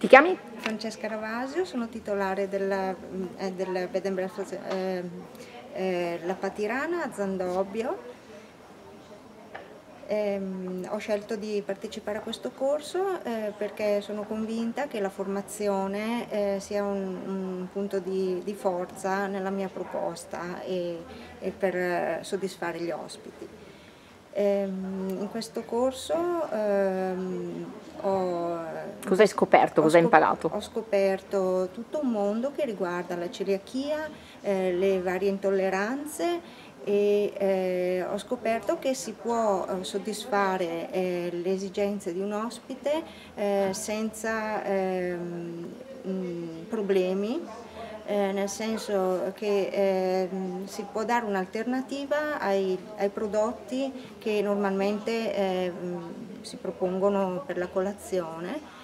Ti chiami? Francesca Ravasio, sono titolare della, eh, del Bed and Breakfast eh, eh, La Patirana a Zandobbio. Ehm, ho scelto di partecipare a questo corso eh, perché sono convinta che la formazione eh, sia un, un punto di, di, forza nella mia proposta e, e per eh, soddisfare gli ospiti. Ehm, in questo corso ehm, ho, cosa hai scoperto, cosa hai imparato? Ho scoperto tutto un mondo che riguarda la celiachia, eh, le varie intolleranze e eh, ho scoperto che si può eh, soddisfare eh, le esigenze di un ospite eh, senza ehm, mh, problemi eh, nel senso che eh, si può dare un'alternativa ai, ai, prodotti che normalmente eh, si propongono per la colazione.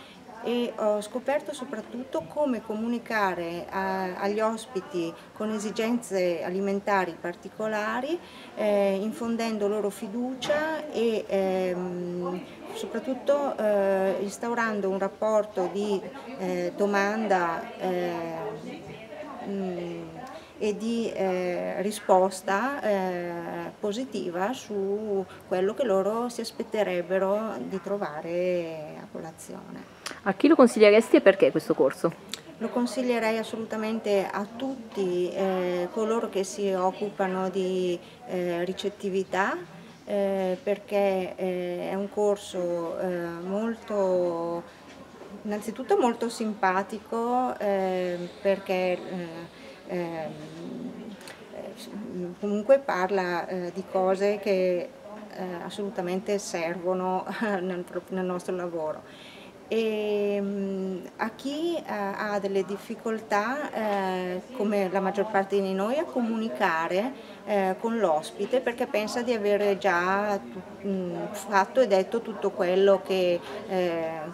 E ho scoperto soprattutto come comunicare a, agli ospiti con esigenze alimentari particolari, eh, infondendo loro fiducia e ehm, soprattutto eh, instaurando un rapporto di domanda e di eh, risposta eh, positiva su quello che loro si aspetterebbero di trovare a colazione. A chi lo consiglieresti e perché questo corso? Lo consiglierei assolutamente a tutti eh, coloro che si occupano di eh, ricettività eh, perché eh, è un corso molto innanzitutto molto simpatico eh, perché eh, eh, comunque parla eh, di cose che eh, assolutamente servono nel, nel nostro lavoro e mm, a chi eh, ha delle difficoltà, eh, come la maggior parte di noi, a comunicare eh, con l'ospite perché pensa di avere già fatto e detto tutto quello che,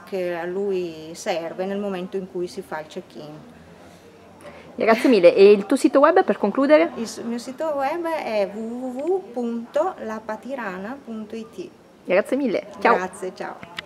che a lui serve nel momento in cui si fa il check-in. Grazie mille. E il tuo sito web per concludere? Il mio sito web è www.lapatirana.it. Grazie mille. Ciao. Grazie, ciao.